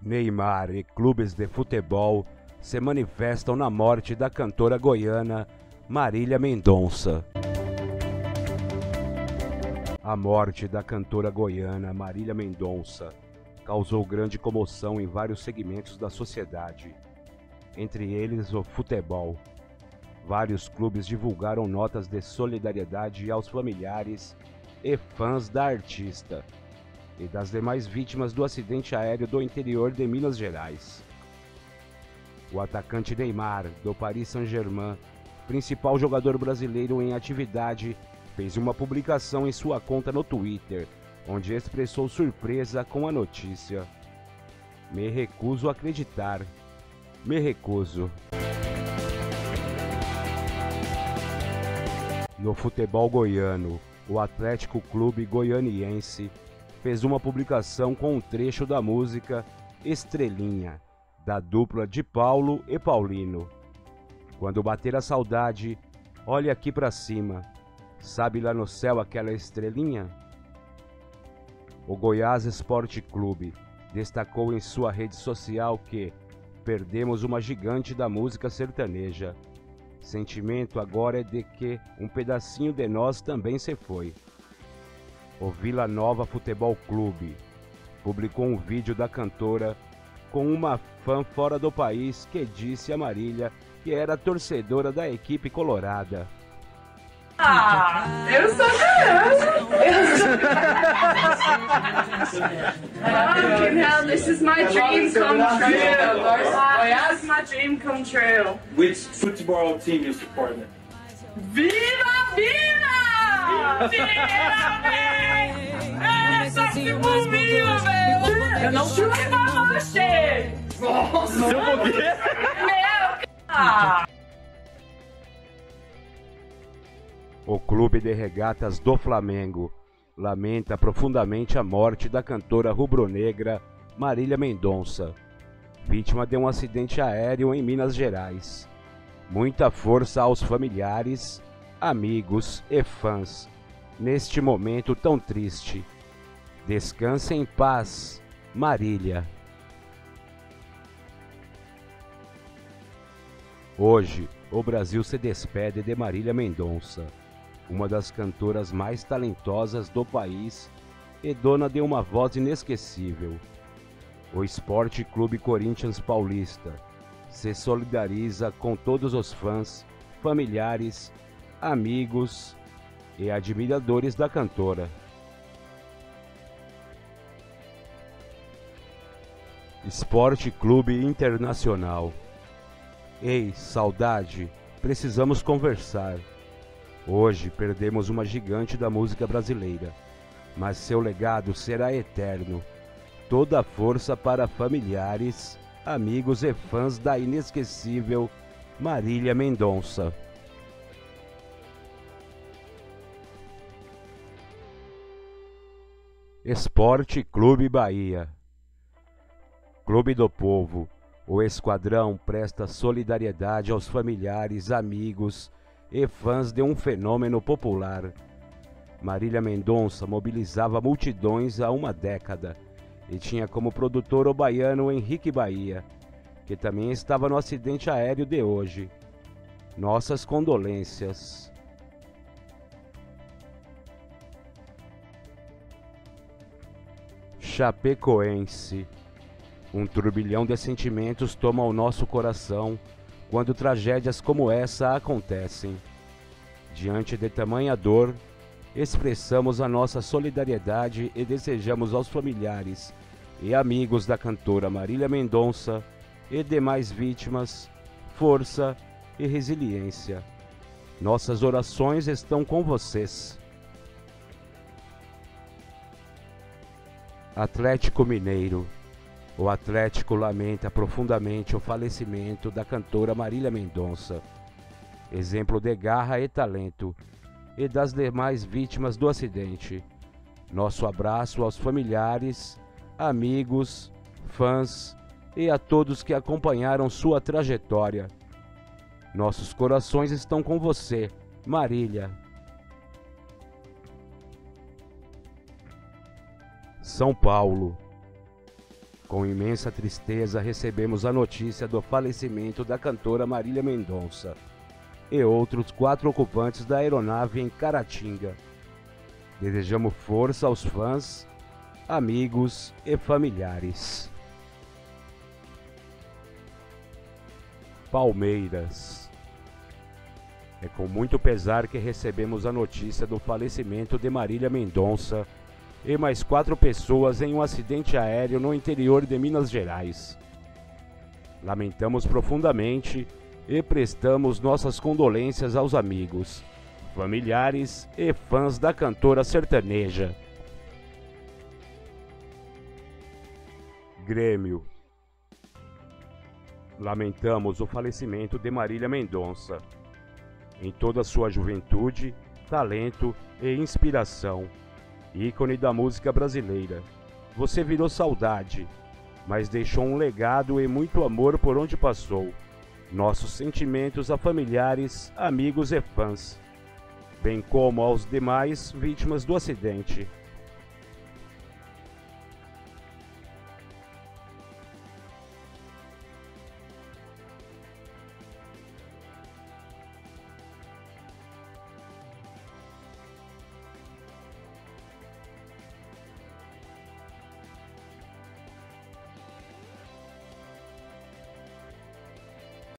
Neymar e clubes de futebol se manifestam na morte da cantora goiana Marília Mendonça. A morte da cantora goiana Marília Mendonça causou grande comoção em vários segmentos da sociedade, entre eles o futebol. Vários clubes divulgaram notas de solidariedade aos familiares e fãs da artista e das demais vítimas do acidente aéreo do interior de Minas Gerais. O atacante Neymar, do Paris Saint-Germain, principal jogador brasileiro em atividade, fez uma publicação em sua conta no Twitter, onde expressou surpresa com a notícia. Me recuso a acreditar. Me recuso. No futebol goiano, o Atlético Clube Goianiense fez uma publicação com um trecho da música Estrelinha, da dupla de Paulo e Paulino. Quando bater a saudade, olhe aqui para cima. Sabe lá no céu aquela estrelinha? O Goiás Esporte Clube destacou em sua rede social que perdemos uma gigante da música sertaneja. Sentimento agora é de que um pedacinho de nós também se foi. O Vila Nova Futebol Clube publicou um vídeo da cantora com uma fã fora do país que disse a Marília que era torcedora da equipe colorada. Ah, eu sou mesmo. Eu sou. oh, now this is my dream come true. This is my dream come true. Which football team you support? Viva, viva! Eu não! Nossa, eu vou ver. Meu! O Clube de Regatas do Flamengo lamenta profundamente a morte da cantora rubro-negra Marília Mendonça, vítima de um acidente aéreo em Minas Gerais. Muita força aos familiares, amigos e fãs neste momento tão triste. Descanse em paz, Marília. Hoje, o Brasil se despede de Marília Mendonça uma das cantoras mais talentosas do país e dona de uma voz inesquecível. O Esporte Clube Corinthians Paulista se solidariza com todos os fãs, familiares, amigos e admiradores da cantora. Esporte Clube Internacional. Ei, saudade, precisamos conversar. Hoje perdemos uma gigante da música brasileira, mas seu legado será eterno. Toda a força para familiares, amigos e fãs da inesquecível Marília Mendonça. Esporte Clube Bahia Clube do Povo, o esquadrão presta solidariedade aos familiares, amigos e fãs de um fenômeno popular. Marília Mendonça mobilizava multidões há uma década e tinha como produtor o baiano Henrique Bahia, que também estava no acidente aéreo de hoje. Nossas condolências. Chapecoense. Um turbilhão de sentimentos toma o nosso coração quando tragédias como essa acontecem. Diante de tamanha dor, expressamos a nossa solidariedade e desejamos aos familiares e amigos da cantora Marília Mendonça e demais vítimas força e resiliência. Nossas orações estão com vocês. Atlético Mineiro o Atlético lamenta profundamente o falecimento da cantora Marília Mendonça, exemplo de garra e talento, e das demais vítimas do acidente. Nosso abraço aos familiares, amigos, fãs e a todos que acompanharam sua trajetória. Nossos corações estão com você, Marília. São Paulo Com imensa tristeza, recebemos a notícia do falecimento da cantora Marília Mendonça e outros quatro ocupantes da aeronave em Caratinga. Desejamos força aos fãs, amigos e familiares. Palmeiras. É com muito pesar que recebemos a notícia do falecimento de Marília Mendonça e mais quatro pessoas em um acidente aéreo no interior de Minas Gerais. Lamentamos profundamente e prestamos nossas condolências aos amigos, familiares e fãs da cantora sertaneja. Grêmio Lamentamos o falecimento de Marília Mendonça. Em toda sua juventude, talento e inspiração, ícone da música brasileira. Você virou saudade, mas deixou um legado e muito amor por onde passou. Nossos sentimentos a familiares, amigos e fãs, bem como aos demais vítimas do acidente.